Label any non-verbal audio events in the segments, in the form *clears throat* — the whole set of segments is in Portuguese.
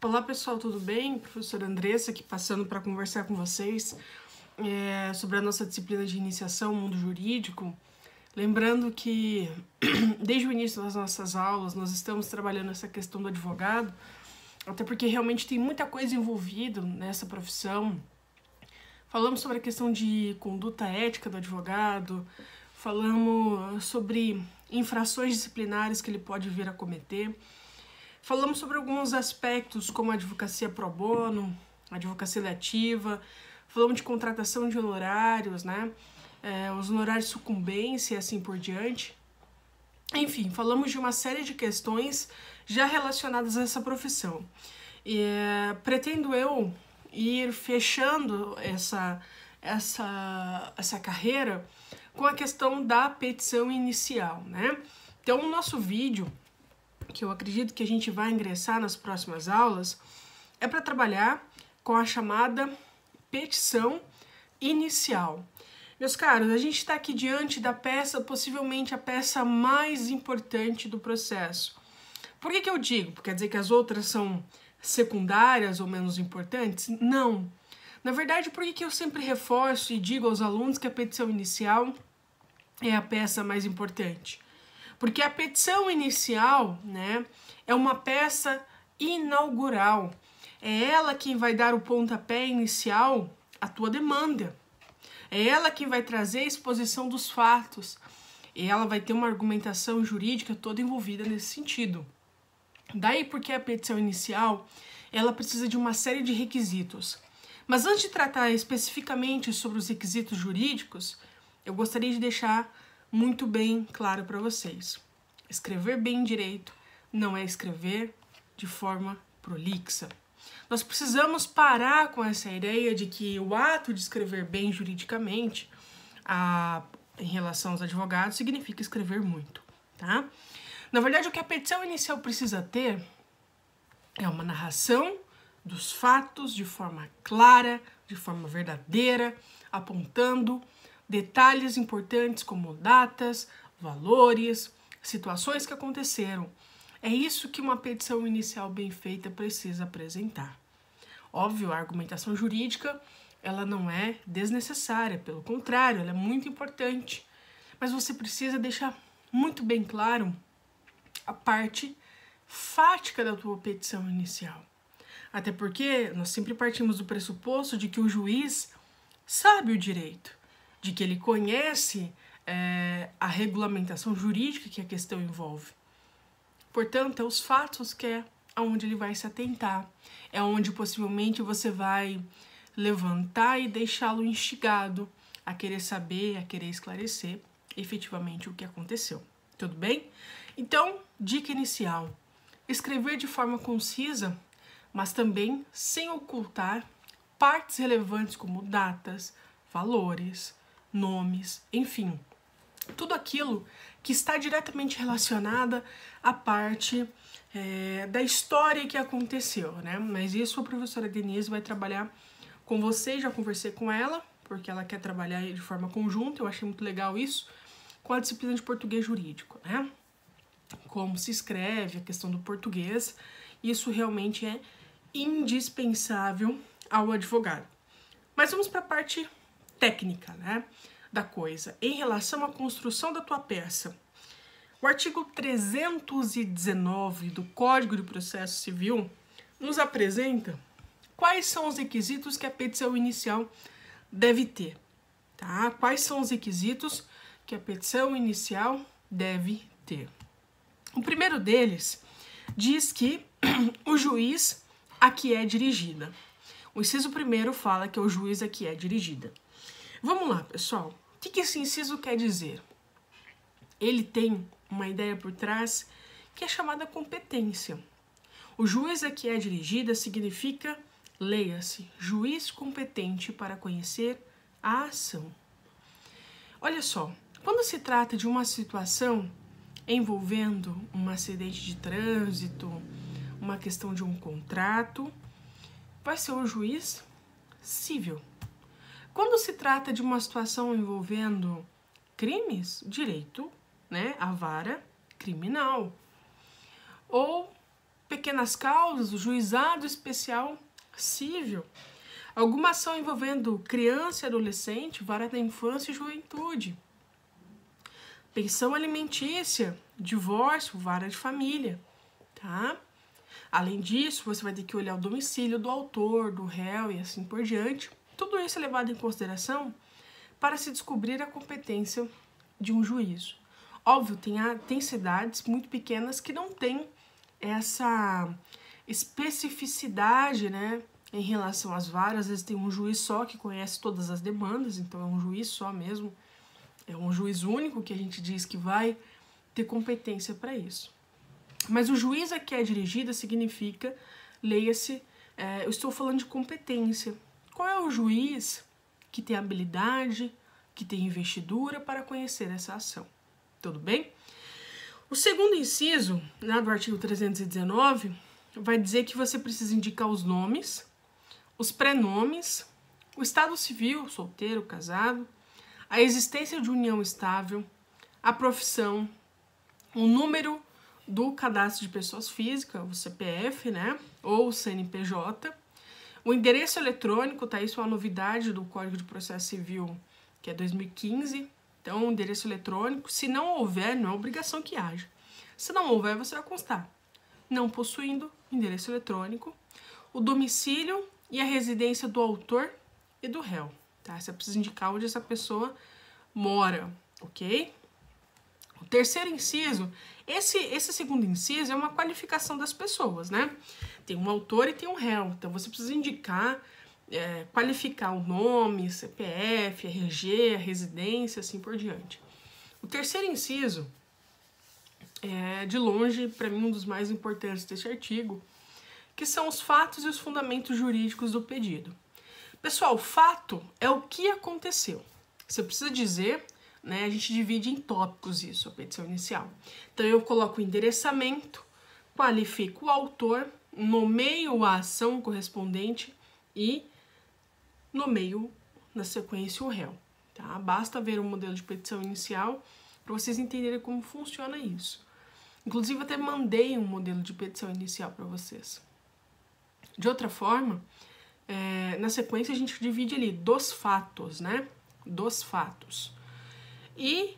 Olá pessoal, tudo bem? Professora Andressa aqui passando para conversar com vocês é, sobre a nossa disciplina de iniciação mundo jurídico. Lembrando que *clears throat* desde o início das nossas aulas nós estamos trabalhando essa questão do advogado, até porque realmente tem muita coisa envolvida nessa profissão. Falamos sobre a questão de conduta ética do advogado, falamos sobre infrações disciplinares que ele pode vir a cometer. Falamos sobre alguns aspectos como a advocacia pro bono, advocacia letiva, falamos de contratação de honorários, né? É, os honorários sucumbência e assim por diante. Enfim, falamos de uma série de questões já relacionadas a essa profissão. E, é, pretendo eu ir fechando essa, essa, essa carreira com a questão da petição inicial, né? Então, o nosso vídeo que eu acredito que a gente vai ingressar nas próximas aulas, é para trabalhar com a chamada petição inicial. Meus caros, a gente está aqui diante da peça, possivelmente a peça mais importante do processo. Por que, que eu digo? Quer dizer que as outras são secundárias ou menos importantes? Não. Na verdade, por que, que eu sempre reforço e digo aos alunos que a petição inicial é a peça mais importante? Porque a petição inicial, né, é uma peça inaugural. É ela quem vai dar o pontapé inicial à tua demanda. É ela quem vai trazer a exposição dos fatos. E ela vai ter uma argumentação jurídica toda envolvida nesse sentido. Daí porque a petição inicial, ela precisa de uma série de requisitos. Mas antes de tratar especificamente sobre os requisitos jurídicos, eu gostaria de deixar muito bem claro para vocês. Escrever bem direito não é escrever de forma prolixa. Nós precisamos parar com essa ideia de que o ato de escrever bem juridicamente a, em relação aos advogados significa escrever muito, tá? Na verdade, o que a petição inicial precisa ter é uma narração dos fatos de forma clara, de forma verdadeira, apontando detalhes importantes como datas, valores, situações que aconteceram. É isso que uma petição inicial bem feita precisa apresentar. Óbvio, a argumentação jurídica ela não é desnecessária, pelo contrário, ela é muito importante. Mas você precisa deixar muito bem claro a parte fática da tua petição inicial. Até porque nós sempre partimos do pressuposto de que o juiz sabe o direito de que ele conhece é, a regulamentação jurídica que a questão envolve. Portanto, é os fatos que é aonde ele vai se atentar, é onde possivelmente você vai levantar e deixá-lo instigado a querer saber, a querer esclarecer efetivamente o que aconteceu. Tudo bem? Então, dica inicial: escrever de forma concisa, mas também sem ocultar partes relevantes como datas, valores, nomes, enfim, tudo aquilo que está diretamente relacionada à parte é, da história que aconteceu, né? Mas isso a professora Denise vai trabalhar com você, já conversei com ela, porque ela quer trabalhar de forma conjunta, eu achei muito legal isso, com a disciplina de português jurídico, né? Como se escreve, a questão do português, isso realmente é indispensável ao advogado. Mas vamos para a parte técnica, né, da coisa, em relação à construção da tua peça. O artigo 319 do Código de Processo Civil nos apresenta quais são os requisitos que a petição inicial deve ter, tá? Quais são os requisitos que a petição inicial deve ter? O primeiro deles diz que *clears throat* o juiz a que é dirigida. O inciso primeiro fala que é o juiz a que é dirigida. Vamos lá, pessoal. O que esse inciso quer dizer? Ele tem uma ideia por trás que é chamada competência. O juiz a que é dirigida significa, leia-se, juiz competente para conhecer a ação. Olha só, quando se trata de uma situação envolvendo um acidente de trânsito, uma questão de um contrato, vai ser o juiz civil. Quando se trata de uma situação envolvendo crimes, direito, né, a vara criminal. Ou pequenas causas, juizado especial civil. Alguma ação envolvendo criança e adolescente, vara da infância e juventude. Pensão alimentícia, divórcio, vara de família, tá? Além disso, você vai ter que olhar o domicílio do autor, do réu e assim por diante. Tudo isso é levado em consideração para se descobrir a competência de um juízo. Óbvio, tem, tem cidades muito pequenas que não têm essa especificidade, né, em relação às varas. Às vezes tem um juiz só que conhece todas as demandas, então é um juiz só mesmo. É um juiz único que a gente diz que vai ter competência para isso. Mas o juiz a que é dirigida significa, leia-se, é, eu estou falando de competência. Qual é o juiz que tem habilidade, que tem investidura para conhecer essa ação? Tudo bem? O segundo inciso, né, do artigo 319, vai dizer que você precisa indicar os nomes, os prenomes, o estado civil, solteiro, casado, a existência de união estável, a profissão, o número do cadastro de pessoas físicas, o CPF, né, ou o CNPJ, o endereço eletrônico, tá? Isso é uma novidade do Código de Processo Civil, que é 2015. Então, o endereço eletrônico, se não houver, não é obrigação que haja. Se não houver, você vai constar. Não possuindo endereço eletrônico, o domicílio e a residência do autor e do réu, tá? Você precisa indicar onde essa pessoa mora, ok? O terceiro inciso, esse, esse segundo inciso é uma qualificação das pessoas, né? Tem um autor e tem um réu, então você precisa indicar, é, qualificar o nome, CPF, RG, residência, assim por diante. O terceiro inciso é, de longe, para mim, um dos mais importantes deste artigo, que são os fatos e os fundamentos jurídicos do pedido. Pessoal, fato é o que aconteceu. Você precisa dizer né? A gente divide em tópicos isso, a petição inicial. Então eu coloco o endereçamento, qualifico o autor, nomeio a ação correspondente e nomeio na sequência o réu. Tá? Basta ver o modelo de petição inicial para vocês entenderem como funciona isso. Inclusive, até mandei um modelo de petição inicial para vocês. De outra forma, é, na sequência a gente divide ali dos fatos, né? Dos fatos e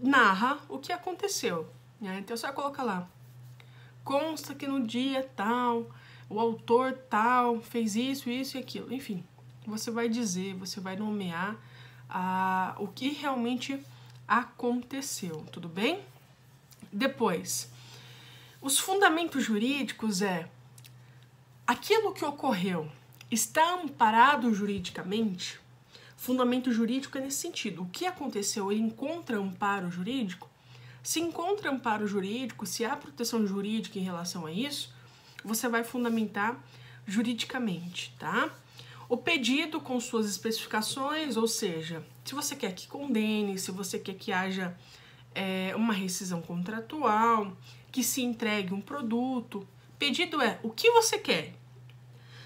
narra o que aconteceu. Né? Então você vai colocar lá. Consta que no dia tal, o autor tal fez isso, isso e aquilo. Enfim, você vai dizer, você vai nomear ah, o que realmente aconteceu, tudo bem? Depois, os fundamentos jurídicos é aquilo que ocorreu está amparado juridicamente? Fundamento jurídico é nesse sentido. O que aconteceu? Ele encontra amparo jurídico? Se encontra amparo jurídico, se há proteção jurídica em relação a isso, você vai fundamentar juridicamente, tá? O pedido com suas especificações, ou seja, se você quer que condene, se você quer que haja é, uma rescisão contratual, que se entregue um produto. Pedido é o que você quer.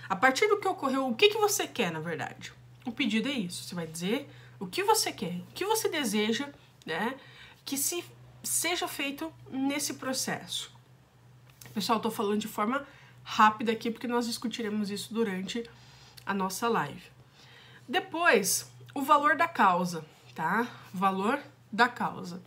A partir do que ocorreu, o que, que você quer, na verdade? O pedido é isso. Você vai dizer o que você quer, o que você deseja, né? Que se seja feito nesse processo. Pessoal, estou falando de forma rápida aqui porque nós discutiremos isso durante a nossa live. Depois, o valor da causa, tá? Valor da causa.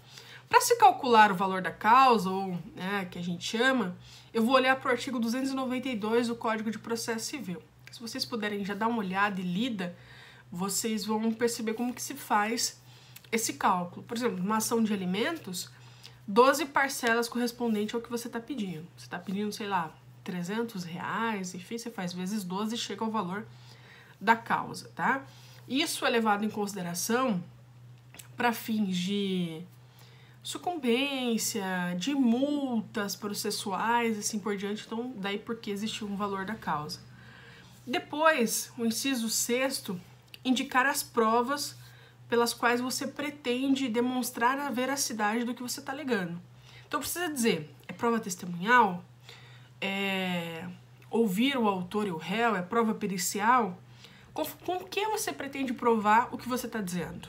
Para se calcular o valor da causa, ou né, que a gente chama, eu vou olhar para o artigo 292 do Código de Processo Civil. Se vocês puderem já dar uma olhada e lida, vocês vão perceber como que se faz esse cálculo. Por exemplo, uma ação de alimentos, 12 parcelas correspondente ao que você está pedindo. Você está pedindo, sei lá, 300 reais, enfim, você faz vezes 12 e chega ao valor da causa, tá? Isso é levado em consideração para fins de sucumbência, de multas processuais, assim por diante, então daí porque existiu um valor da causa. Depois, o inciso sexto indicar as provas pelas quais você pretende demonstrar a veracidade do que você está alegando. Então precisa dizer, é prova testemunhal? É ouvir o autor e o réu? É prova pericial? Com, com que você pretende provar o que você está dizendo?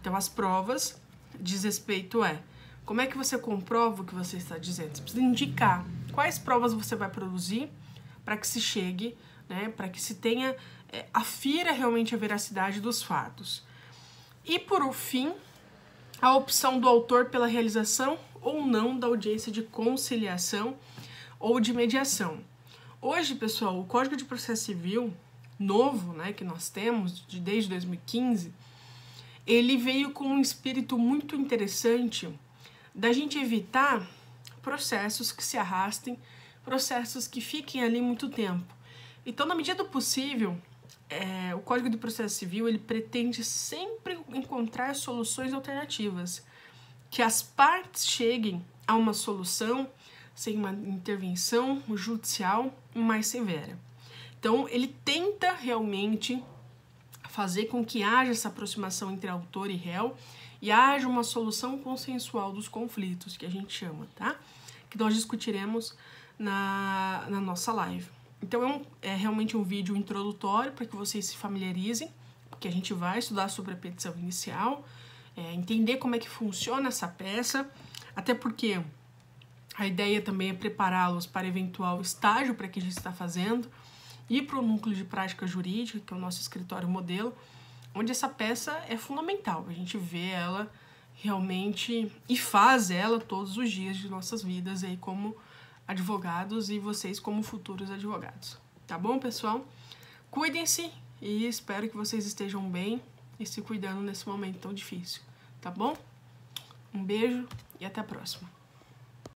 Então as provas diz respeito é como é que você comprova o que você está dizendo? Você precisa indicar quais provas você vai produzir para que se chegue, né, para que se tenha, é, afira realmente a veracidade dos fatos. E por fim, a opção do autor pela realização ou não da audiência de conciliação ou de mediação. Hoje, pessoal, o Código de Processo Civil novo, né, que nós temos de desde 2015, ele veio com um espírito muito interessante da gente evitar processos que se arrastem, processos que fiquem ali muito tempo. Então, na medida do possível, é, o Código de Processo Civil ele pretende sempre encontrar soluções alternativas, que as partes cheguem a uma solução sem uma intervenção judicial mais severa. Então, ele tenta realmente fazer com que haja essa aproximação entre autor e réu e haja uma solução consensual dos conflitos, que a gente chama, tá? Que nós discutiremos na, na nossa live. Então, é, um, é realmente um vídeo introdutório para que vocês se familiarizem, porque a gente vai estudar sobre a petição inicial, é, entender como é que funciona essa peça, até porque a ideia também é prepará-los para eventual estágio para que a gente está fazendo e para o núcleo de prática jurídica, que é o nosso escritório modelo, onde essa peça é fundamental. A gente vê ela realmente e faz ela todos os dias de nossas vidas aí como advogados e vocês como futuros advogados. Tá bom, pessoal? Cuidem-se e espero que vocês estejam bem e se cuidando nesse momento tão difícil. Tá bom? Um beijo e até a próxima.